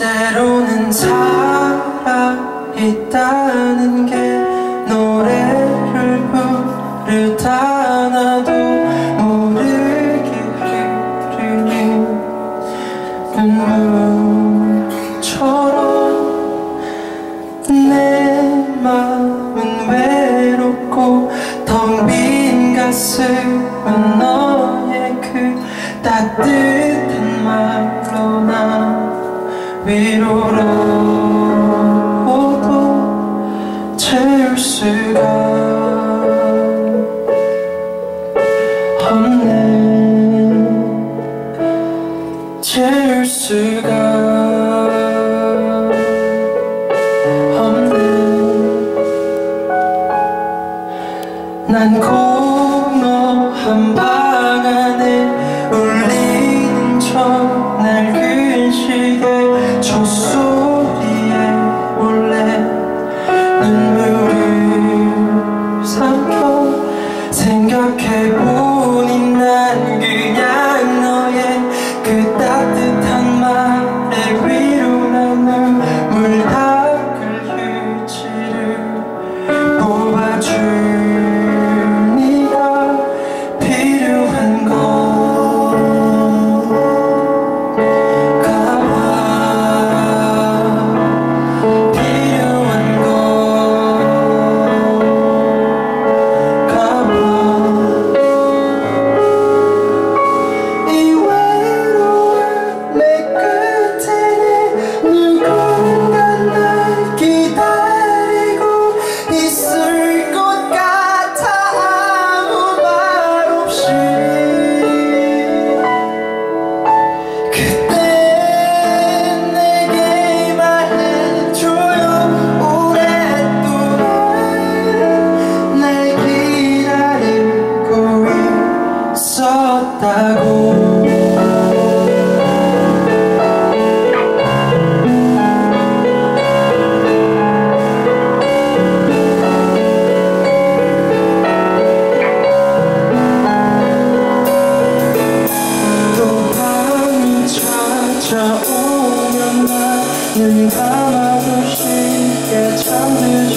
때로는 살아있다는 게 노래를 부르다 나도 모르게 흐르는 눈물처럼 내 마음은 외롭고 텅 빈 가슴 위로로도 채울 수가 없네. 채울 수가 없네. 난 공허한 방 안에 있었다고. 또 밤이 찾아오면 나는 감아도 쉽게 잠들